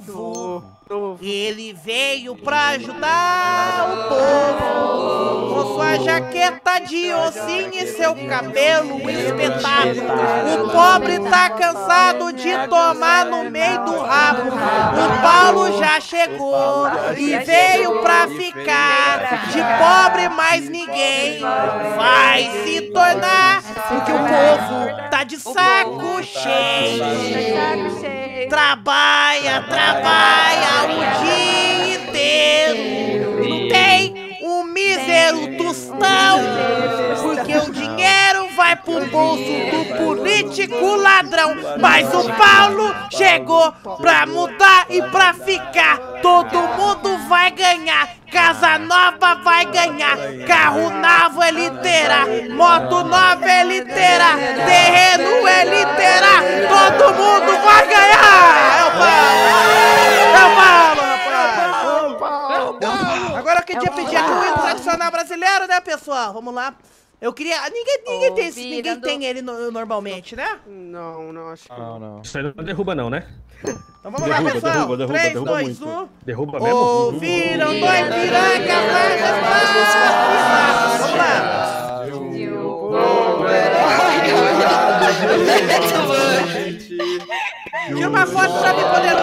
novo. Ele veio pra ajudar o povo. Com sua jaqueta de ossinho e seu cabelo espetado. O pobre tá cansado de tomar no meio do rabo. O Paulo já chegou e veio pra ficar. De pobre mais ninguém vai se tornar. Porque o povo tá de saco cheio. Trabalha, trabalha o dia inteiro. Não tem um mísero tostão. Porque o dinheiro vai pro bolso do político ladrão. Mas o Paulo chegou pra mudar e pra ficar. Todo mundo vai ganhar. Casa nova vai ganhar. Carro novo ele terá. Moto nova ele terá. Terreno ele terá. Agora eu queria pedir aqui o hino tradicional brasileiro, né, pessoal? Vamos lá. Eu queria. Ninguém, ninguém, tem, esse- ninguém tem ele no- normalmente, né? Não, não, acho que Não, não. Isso aí não derruba não, né? Então vamos lá, Derruba, pessoal. derruba, derruba, 3, derruba 2, muito. 1. Derruba mesmo? Ouviram dois piranha vai Vamos lá. Tira uma foto pra mim poder